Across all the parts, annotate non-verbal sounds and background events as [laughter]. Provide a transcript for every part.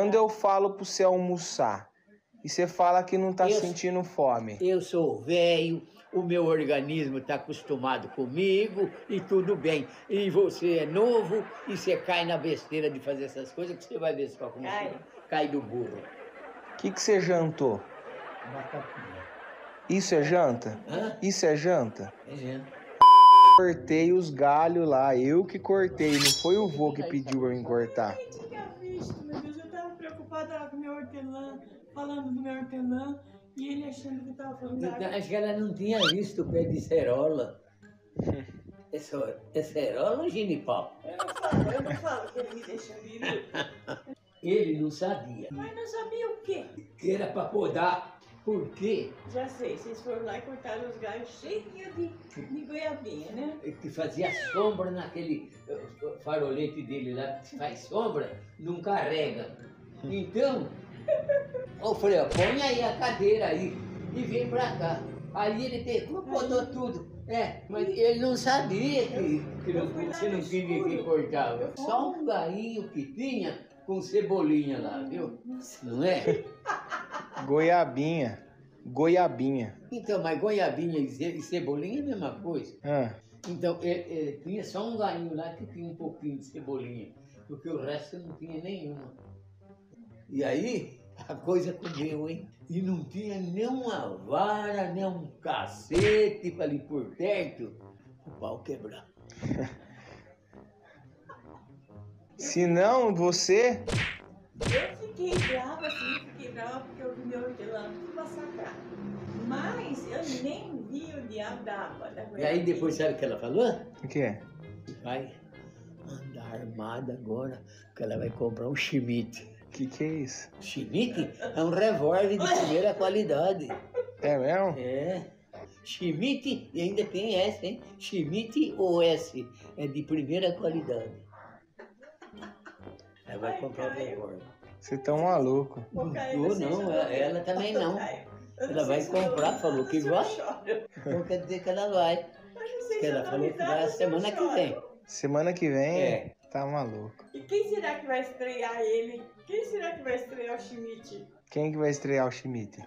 Quando eu falo pra você almoçar e você fala que não tá Eu- sentindo fome, Eu sou velho, o meu organismo está acostumado comigo e tudo bem. E você é novo e você cai na besteira de fazer essas coisas que você vai ver só como Cai. você cai do burro. o que, que você jantou? Batatinha. Isso é janta? Hã? Isso é janta? É gente. Cortei os galhos lá, eu que cortei, não foi o vô que pediu pra mim cortar. Eu tinha visto, meu Deus, eu tava preocupada com o meu hortelã, falando do meu hortelã, e ele achando que eu tava falando da água. acho que ela não tinha visto o pé de cerola. [laughs] É, só, é cerola ou ginipapo? Eu não falo, eu não falo que ele me deixa vivo. [laughs] Ele não sabia. Mas não sabia o quê? Que era para podar. Por quê? Já sei, vocês foram lá e cortaram os galhos cheios de, de goiabinha, né? que fazia sombra naquele eh, farolete dele lá, que faz sombra, não carrega. [laughs] Então, eu falei, ó, põe aí a cadeira aí e vem pra cá. Aí ele pegou, botou tudo. É, mas ele não sabia que, que não, você não tinha que cortava. Só um gainho que tinha com cebolinha lá, viu? Não é? [laughs] Goiabinha. Goiabinha. Então, mas goiabinha e ce- cebolinha é a mesma coisa. Ah, Então, é, é, tinha só um galinho lá que tinha um pouquinho de cebolinha, porque o resto não tinha nenhuma. E aí, a coisa comeu, hein? E não tinha nem uma vara, nem um cacete para ali por perto, o pau quebrar. [laughs] se não, você. Eu fiquei brava, assim, fiquei brava porque eu vi meu hortelã tudo massacrar. Mas eu nem vi o diabo da água da E goiabinha. aí depois sabe o que ela falou? O que é? Vai andar armada agora, porque ela vai comprar um Schmidt. O que, que é isso? Schmidt é um revólver de primeira qualidade. É mesmo? É. Schmidt, e ainda tem S, hein? Schmidt OS. É de primeira qualidade. Ela vai Ai, comprar o revólver. Você tá um maluco. Não não ela- ela também não. Ela vai comprar, falou que ou vai. Então quer dizer que ela vai. Ela falou que vai a ou semana que vem. Semana que vem, É. tá maluco. E quem será que vai estrear ele? Quem será que vai estrear o Schmidt? Quem que vai estrear o Schmidt?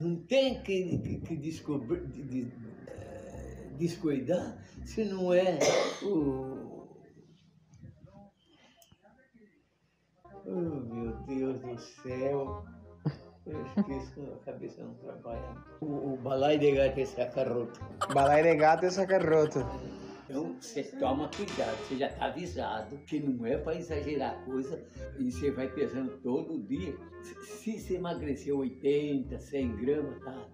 Não tem que, que, que descobrir, de- de- eh, descuidar se não é o. Oh, meu Deus do céu! Eu esqueço, a cabeça não trabalha. O, o balai de gato é sacarroto. Balai de gato e sacarroto. Então, você toma cuidado, você já está avisado que não é para exagerar a coisa e você vai pesando todo dia. Se você emagreceu 80, 100 gramas, tá?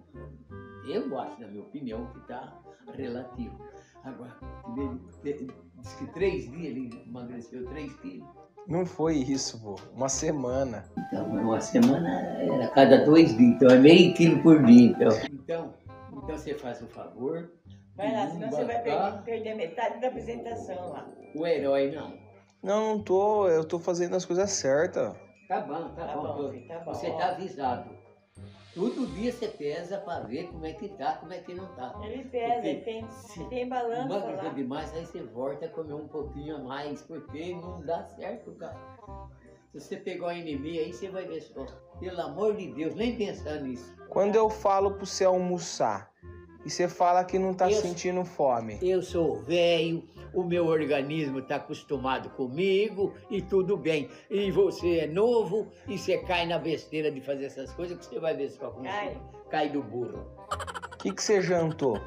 Eu acho, na minha opinião, que tá relativo. Agora, ele, diz que três dias ele emagreceu 3 quilos. Não foi isso, vô. Uma semana. Então, uma semana era cada dois dias, então é meio quilo por dia. Então, então, então você faz o favor. Vai lá, senão não você vai perder, perder metade da apresentação lá. O herói não. Não, não tô. Eu tô fazendo as coisas certas. Tá bom, tá, Tá bom. bom, tô- filho, tá bom. Você tá avisado. Todo dia você pesa pra ver como é que tá, como é que não tá. Ele pesa, ele tem, ele tem balança lá. demais, aí você volta a comer um pouquinho a mais, porque não dá certo, cara. Se você pegar uma anemia aí, você vai ver só. Pelo amor de Deus, nem pensar nisso. Quando eu falo pra você almoçar e você fala que não tá Eu- sentindo fome, Eu sou velho, o meu organismo está acostumado comigo e tudo bem. E você é novo e você cai na besteira de fazer essas coisas que você vai ver só como Cai. cai do burro. o que, que você jantou?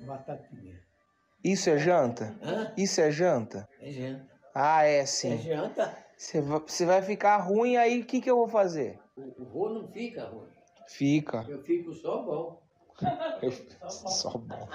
Batatinha. Isso é janta? Hã? Isso é janta? É janta. Ah, é É sim. janta. Você va- você vai ficar ruim aí, o que, que eu vou fazer? O, o não fica ruim. Fica. Eu fico só bom. Eu- Só bom.